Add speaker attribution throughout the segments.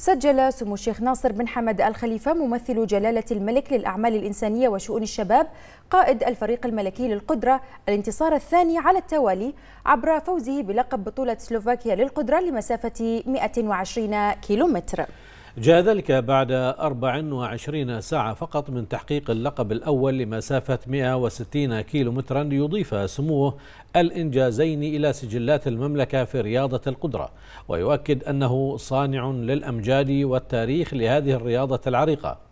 Speaker 1: سجل سمو الشيخ ناصر بن حمد الخليفة ممثل جلالة الملك للأعمال الإنسانية وشؤون الشباب قائد الفريق الملكي للقدرة الانتصار الثاني على التوالي عبر فوزه بلقب بطولة سلوفاكيا للقدرة لمسافة 120 كيلومتر.
Speaker 2: جاء ذلك بعد 24 ساعة فقط من تحقيق اللقب الأول لمسافة 160 كيلو مترا ليضيف سموه الإنجازين إلى سجلات المملكة في رياضة القدرة. ويؤكد أنه صانع للأمجاد والتاريخ لهذه الرياضة العريقة.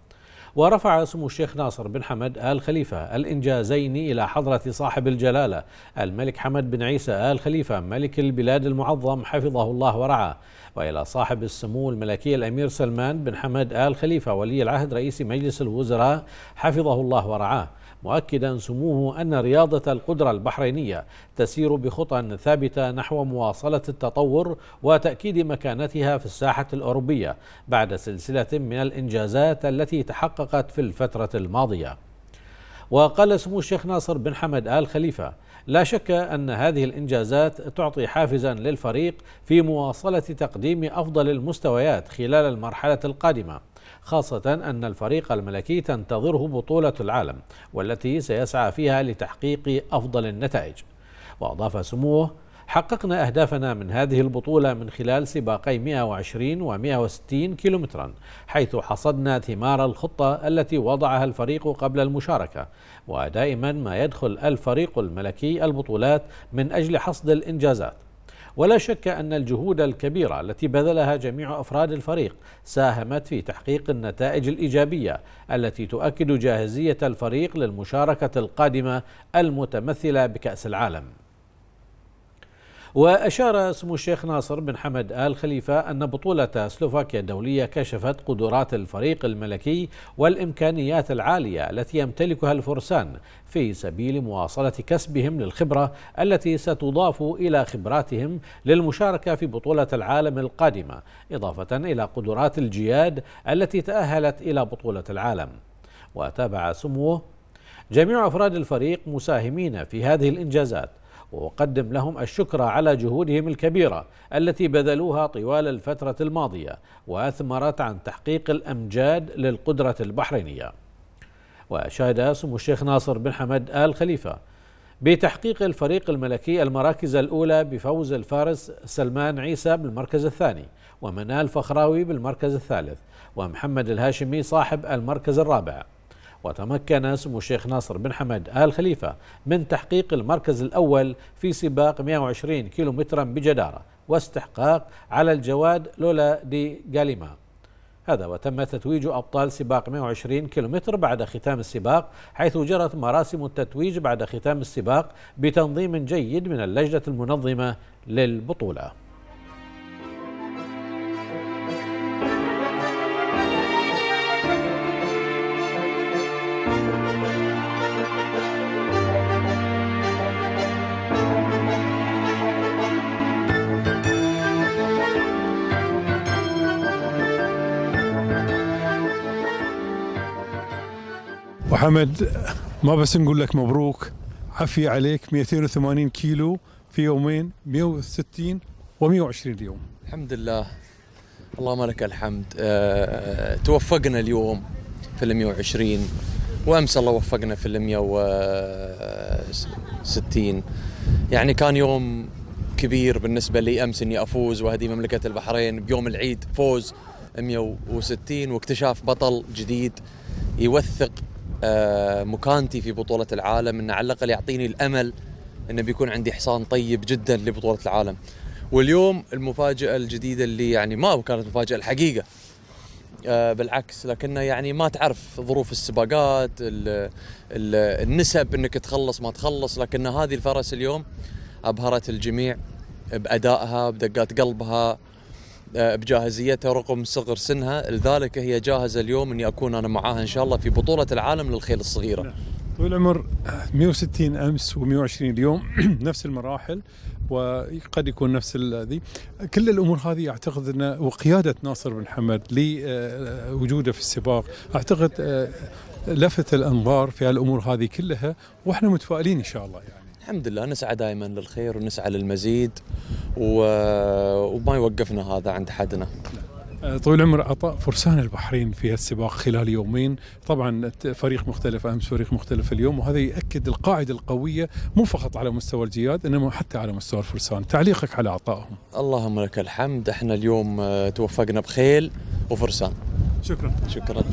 Speaker 2: ورفع سمو الشيخ ناصر بن حمد آل خليفة الإنجازين إلى حضرة صاحب الجلالة الملك حمد بن عيسى آل خليفة ملك البلاد المعظم حفظه الله ورعاه. وإلى صاحب السمو الملكي الأمير سلمان بن حمد آل خليفة ولي العهد رئيس مجلس الوزراء حفظه الله ورعاه. مؤكدا سموه أن رياضة القدرة البحرينية تسير بخطى ثابتة نحو مواصلة التطور وتأكيد مكانتها في الساحة الأوروبية بعد سلسلة من الإنجازات التي تحققت في الفترة الماضية. وقال سمو الشيخ ناصر بن حمد آل خليفة لا شك أن هذه الإنجازات تعطي حافزا للفريق في مواصلة تقديم أفضل المستويات خلال المرحلة القادمة. خاصة أن الفريق الملكي تنتظره بطولة العالم والتي سيسعى فيها لتحقيق أفضل النتائج. وأضاف سموه حققنا أهدافنا من هذه البطولة من خلال سباقي 120 و 160 كيلومترا حيث حصدنا ثمار الخطة التي وضعها الفريق قبل المشاركة ودائما ما يدخل الفريق الملكي البطولات من أجل حصد الإنجازات. ولا شك أن الجهود الكبيرة التي بذلها جميع أفراد الفريق ساهمت في تحقيق النتائج الإيجابية التي تؤكد جاهزية الفريق للمشاركة القادمة المتمثلة بكأس العالم. وأشار سمو الشيخ ناصر بن حمد آل خليفة أن بطولة سلوفاكيا الدولية كشفت قدرات الفريق الملكي والإمكانيات العالية التي يمتلكها الفرسان في سبيل مواصلة كسبهم للخبرة التي ستضاف إلى خبراتهم للمشاركة في بطولة العالم القادمة إضافة إلى قدرات الجياد التي تأهلت إلى بطولة العالم. وتابع سموه جميع أفراد الفريق مساهمين في هذه الإنجازات. وأقدم لهم الشكر على جهودهم الكبيرة التي بذلوها طوال الفترة الماضية وأثمرت عن تحقيق الأمجاد للقدرة البحرينية. وأشاد سمو الشيخ ناصر بن حمد آل خليفة بتحقيق الفريق الملكي المراكز الأولى بفوز الفارس سلمان عيسى بالمركز الثاني ومنال فخراوي بالمركز الثالث ومحمد الهاشمي صاحب المركز الرابع. وتمكن سمو الشيخ ناصر بن حمد آل خليفة من تحقيق المركز الأول في سباق 120 كيلو مترا بجدارة واستحقاق على الجواد لولا دي جاليما. هذا وتم تتويج أبطال سباق 120 كيلومتر بعد ختام السباق حيث جرت مراسم التتويج بعد ختام السباق بتنظيم جيد من اللجنة المنظمة للبطولة.
Speaker 3: وحمد ما بس نقول لك مبروك. عفي عليك 280 كيلو في يومين 160 و120 اليوم
Speaker 4: الحمد لله. اللهم لك الحمد. أه توفقنا اليوم في ال 120 وأمس الله وفقنا في ال 160 يعني كان يوم كبير بالنسبة لي. أمس إني أفوز وهذه مملكة البحرين بيوم العيد فوز 160 واكتشاف بطل جديد يوثق آه، مكانتي في بطولة العالم إنه على الأقل يعطيني الأمل إنه بيكون عندي حصان طيب جدا لبطولة العالم. واليوم المفاجأة الجديدة اللي يعني ما كانت مفاجأة الحقيقة آه، بالعكس لكنه يعني ما تعرف ظروف السباقات ال ال النسب إنك تخلص ما تخلص لكن هذه الفرس اليوم أبهرت الجميع بأدائها بدقات قلبها آه، بجاهزيتها رغم صغر سنها لذلك هي جاهزة اليوم إني أكون أنا معاها إن شاء الله في بطولة العالم للخيل الصغيرة.
Speaker 3: نعم. طول العمر 160 أمس و120 اليوم نفس المراحل وقد يكون نفس ذي كل الأمور هذه أعتقد أن وقيادة ناصر بن حمد لوجوده في السباق أعتقد آه، لفت الأنظار في الأمور هذه كلها وإحنا متفائلين إن شاء الله يعني.
Speaker 4: الحمد لله نسعى دائما للخير ونسعى للمزيد. وما يوقفنا هذا عند حدنا.
Speaker 3: آه، طويل العمر عطاء فرسان البحرين في السباق خلال يومين. طبعا فريق مختلف أمس فريق مختلف اليوم وهذا يأكد القاعدة القوية مو فقط على مستوى الجياد إنما حتى على مستوى الفرسان. تعليقك على عطائهم
Speaker 4: اللهم لك الحمد. إحنا اليوم آه، توفقنا بخيل وفرسان.
Speaker 3: شكرا.
Speaker 4: شكرا.